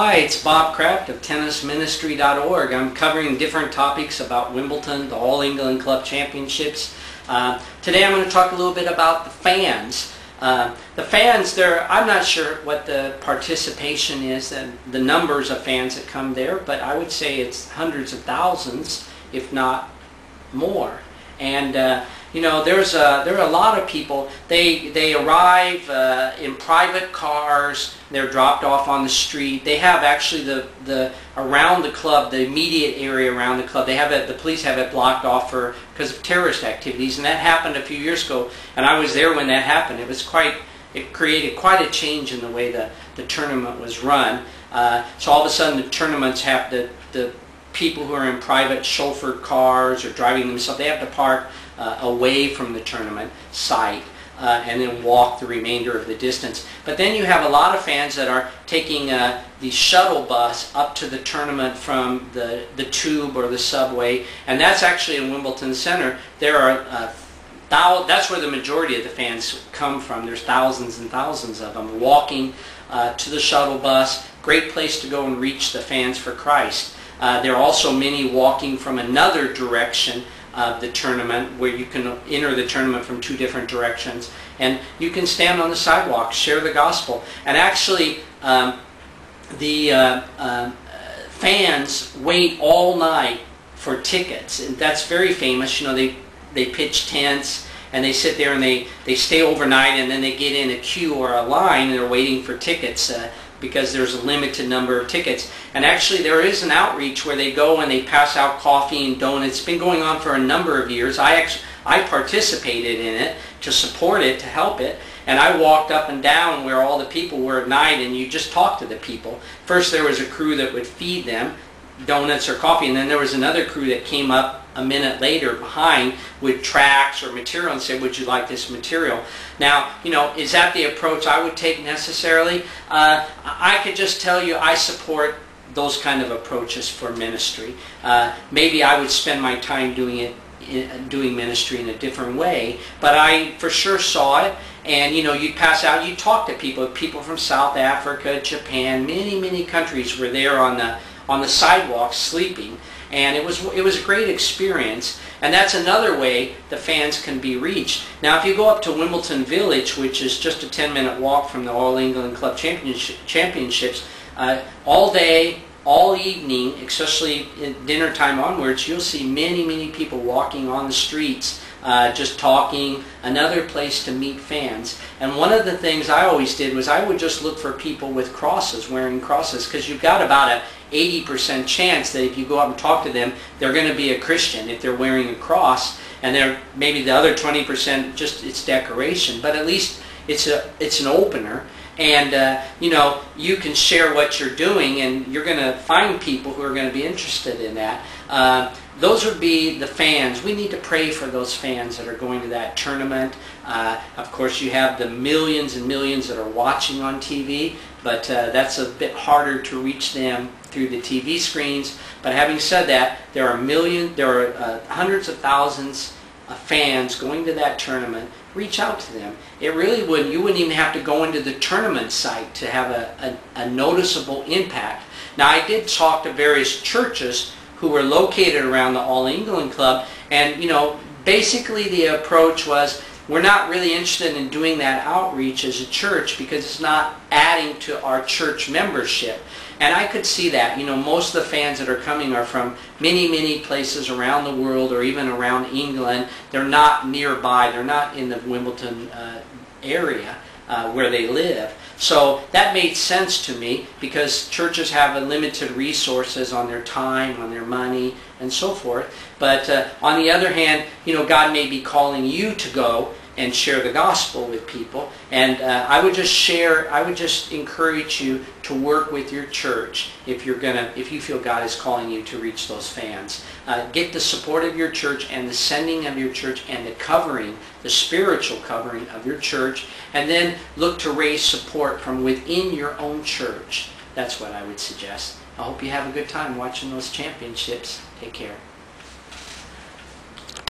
Hi, it's Bob Kraft of tennisministry.org. I'm covering different topics about Wimbledon, the All England Club Championships. Uh, today I'm going to talk a little bit about the fans. Uh, the fans, there, I'm not sure what the participation is and the numbers of fans that come there, but I would say it's hundreds of thousands, if not more. And uh, you know, there's a, there are a lot of people. They they arrive uh, in private cars. They're dropped off on the street. They have actually the the around the club, the immediate area around the club. They have it. The police have it blocked off for because of terrorist activities, and that happened a few years ago. And I was there when that happened. It was quite. It created quite a change in the way the the tournament was run. Uh, so all of a sudden, the tournaments have the the people who are in private chauffeured cars or driving themselves, they have to park uh, away from the tournament site uh, and then walk the remainder of the distance. But then you have a lot of fans that are taking uh, the shuttle bus up to the tournament from the, the tube or the subway, and that's actually in Wimbledon Center. There are uh, thou that's where the majority of the fans come from. There's thousands and thousands of them walking uh, to the shuttle bus. Great place to go and reach the fans for Christ. Uh, there are also many walking from another direction of the tournament where you can enter the tournament from two different directions. And you can stand on the sidewalk, share the gospel. And actually, um, the uh, uh, fans wait all night for tickets. And that's very famous. You know, they, they pitch tents and they sit there and they, they stay overnight and then they get in a queue or a line and they're waiting for tickets. Uh, because there's a limited number of tickets. And actually there is an outreach where they go and they pass out coffee and donuts. It's been going on for a number of years. I actually, I participated in it to support it, to help it. And I walked up and down where all the people were at night and you just talk to the people. First there was a crew that would feed them donuts or coffee and then there was another crew that came up a minute later behind with tracts or material and say, would you like this material? Now, you know, is that the approach I would take necessarily? Uh, I could just tell you I support those kind of approaches for ministry. Uh, maybe I would spend my time doing it doing ministry in a different way. But I for sure saw it. And you know, you'd pass out, you'd talk to people, people from South Africa, Japan, many, many countries were there on the on the sidewalk sleeping and it was it was a great experience and that's another way the fans can be reached now if you go up to Wimbledon Village which is just a 10 minute walk from the All England Club Championships uh, all day all evening especially in dinner time onwards you'll see many many people walking on the streets uh, just talking, another place to meet fans. And one of the things I always did was I would just look for people with crosses, wearing crosses, because you've got about a 80% chance that if you go out and talk to them, they're going to be a Christian if they're wearing a cross. And they're maybe the other 20% just it's decoration, but at least it's a it's an opener. And uh, you know you can share what you're doing, and you're going to find people who are going to be interested in that. Uh, those would be the fans. We need to pray for those fans that are going to that tournament. Uh, of course, you have the millions and millions that are watching on TV, but uh, that's a bit harder to reach them through the TV screens. But having said that, there are million, there are uh, hundreds of thousands of fans going to that tournament. Reach out to them. It really would. You wouldn't even have to go into the tournament site to have a, a, a noticeable impact. Now, I did talk to various churches who were located around the All England Club. And, you know, basically the approach was we're not really interested in doing that outreach as a church because it's not adding to our church membership. And I could see that. You know, most of the fans that are coming are from many, many places around the world or even around England. They're not nearby. They're not in the Wimbledon uh, area uh, where they live. So that made sense to me because churches have limited resources on their time, on their money, and so forth. But uh, on the other hand, you know, God may be calling you to go and share the gospel with people. And uh, I would just share, I would just encourage you to work with your church if you're gonna, if you feel God is calling you to reach those fans. Uh, get the support of your church and the sending of your church and the covering, the spiritual covering of your church, and then look to raise support from within your own church. That's what I would suggest. I hope you have a good time watching those championships. Take care.